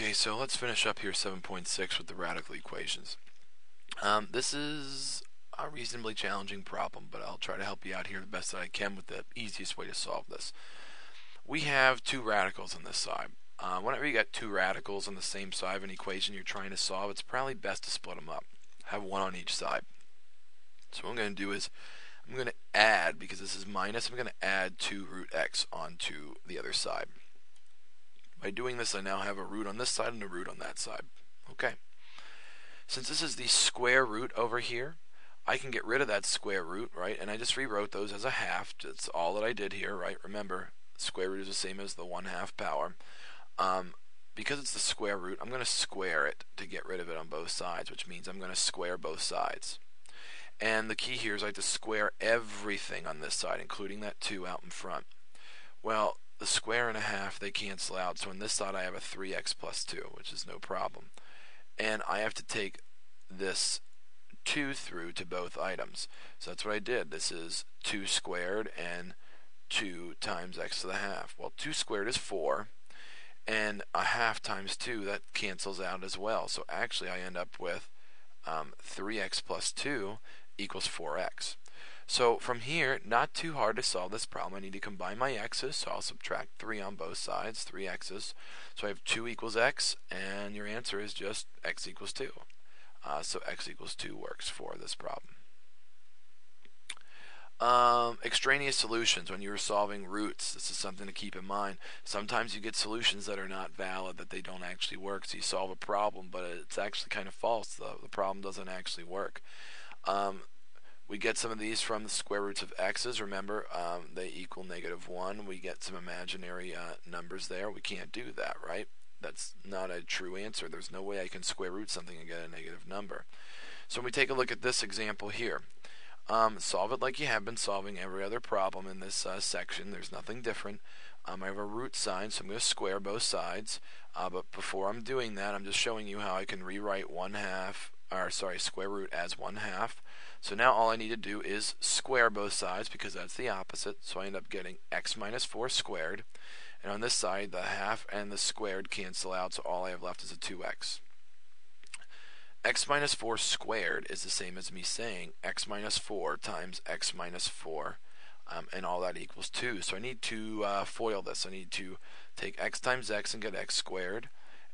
Okay, so let's finish up here 7.6 with the radical equations. Um, this is a reasonably challenging problem, but I'll try to help you out here the best that I can with the easiest way to solve this. We have two radicals on this side. Uh, whenever you got two radicals on the same side of an equation you're trying to solve, it's probably best to split them up. Have one on each side. So what I'm going to do is I'm going to add, because this is minus, I'm going to add 2 root x onto the other side. By doing this, I now have a root on this side and a root on that side. Okay. Since this is the square root over here, I can get rid of that square root, right? And I just rewrote those as a half. That's all that I did here, right? Remember, square root is the same as the 1 half power. Um, because it's the square root, I'm going to square it to get rid of it on both sides, which means I'm going to square both sides. And the key here is I have to square everything on this side, including that 2 out in front. Well, the square and a half, they cancel out. So on this side, I have a 3x plus 2, which is no problem. And I have to take this 2 through to both items. So that's what I did. This is 2 squared and 2 times x to the half. Well, 2 squared is 4, and a half times 2, that cancels out as well. So actually, I end up with um, 3x plus 2 equals 4x. So from here, not too hard to solve this problem. I need to combine my x's, so I'll subtract 3 on both sides, 3 x's. So I have 2 equals x, and your answer is just x equals 2. Uh, so x equals 2 works for this problem. Um, extraneous solutions when you're solving roots. This is something to keep in mind. Sometimes you get solutions that are not valid, that they don't actually work. So you solve a problem, but it's actually kind of false. The, the problem doesn't actually work. Um, we get some of these from the square roots of x's. Remember, um, they equal negative 1. We get some imaginary uh, numbers there. We can't do that, right? That's not a true answer. There's no way I can square root something and get a negative number. So when we take a look at this example here, um, solve it like you have been solving every other problem in this uh, section. There's nothing different. Um, I have a root sign, so I'm going to square both sides. Uh, but before I'm doing that, I'm just showing you how I can rewrite 1 half, or sorry, square root as 1 half. So now all I need to do is square both sides because that's the opposite. So I end up getting x minus 4 squared. And on this side, the half and the squared cancel out, so all I have left is a 2x. x minus 4 squared is the same as me saying x minus 4 times x minus 4, um, and all that equals 2. So I need to uh, FOIL this. I need to take x times x and get x squared,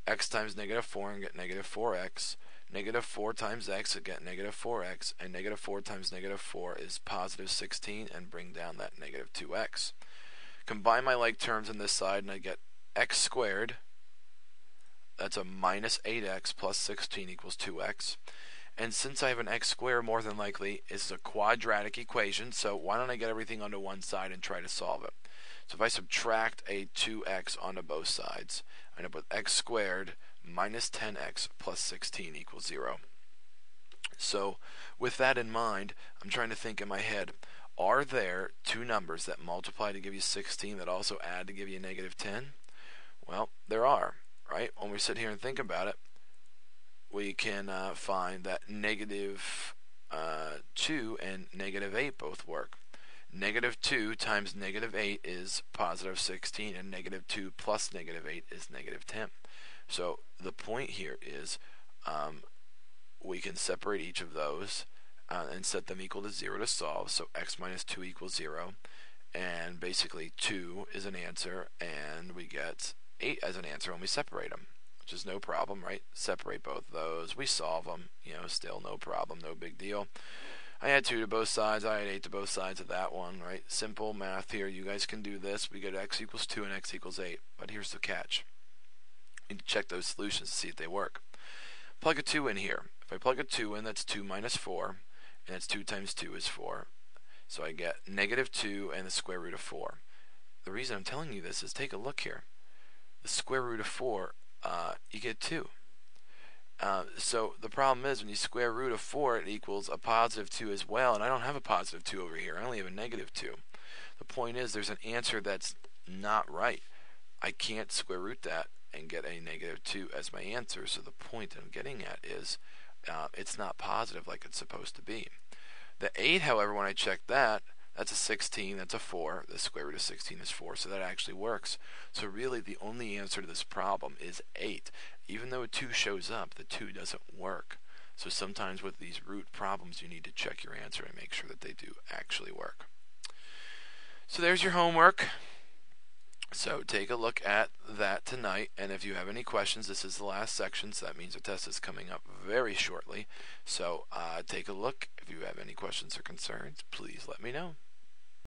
x times negative 4 and get negative 4x, Negative 4 times x, again negative 4x, and negative 4 times negative 4 is positive 16, and bring down that negative 2x. Combine my like terms on this side, and I get x squared. That's a minus 8x plus 16 equals 2x. And since I have an x squared, more than likely, it's a quadratic equation, so why don't I get everything onto one side and try to solve it? So if I subtract a 2x onto both sides, I end up with x squared minus 10x plus 16 equals 0. So with that in mind, I'm trying to think in my head, are there two numbers that multiply to give you 16 that also add to give you negative 10? Well, there are, right? When we sit here and think about it, we can uh, find that negative, uh, 2 and negative 8 both work. Negative 2 times negative 8 is positive 16, and negative 2 plus negative 8 is negative 10. So the point here is um, we can separate each of those uh, and set them equal to 0 to solve. So x minus 2 equals 0. And basically 2 is an answer, and we get 8 as an answer when we separate them, which is no problem, right? Separate both those. We solve them, you know, still no problem, no big deal. I had 2 to both sides. I had 8 to both sides of that one, right? Simple math here. You guys can do this. We get x equals 2 and x equals 8. But here's the catch need to check those solutions to see if they work. Plug a 2 in here. If I plug a 2 in, that's 2 minus 4, and that's 2 times 2 is 4. So I get negative 2 and the square root of 4. The reason I'm telling you this is take a look here. The square root of 4, uh, you get 2. Uh, so the problem is when you square root of 4, it equals a positive 2 as well, and I don't have a positive 2 over here. I only have a negative 2. The point is there's an answer that's not right. I can't square root that and get a negative 2 as my answer. So the point I'm getting at is uh, it's not positive like it's supposed to be. The 8, however, when I check that, That's a 16, that's a 4. The square root of 16 is 4, so that actually works. So really the only answer to this problem is 8. Even though a 2 shows up, the 2 doesn't work. So sometimes with these root problems, you need to check your answer and make sure that they do actually work. So there's your homework. So take a look at that tonight, and if you have any questions, this is the last section, so that means the test is coming up very shortly. So uh, take a look. If you have any questions or concerns, please let me know.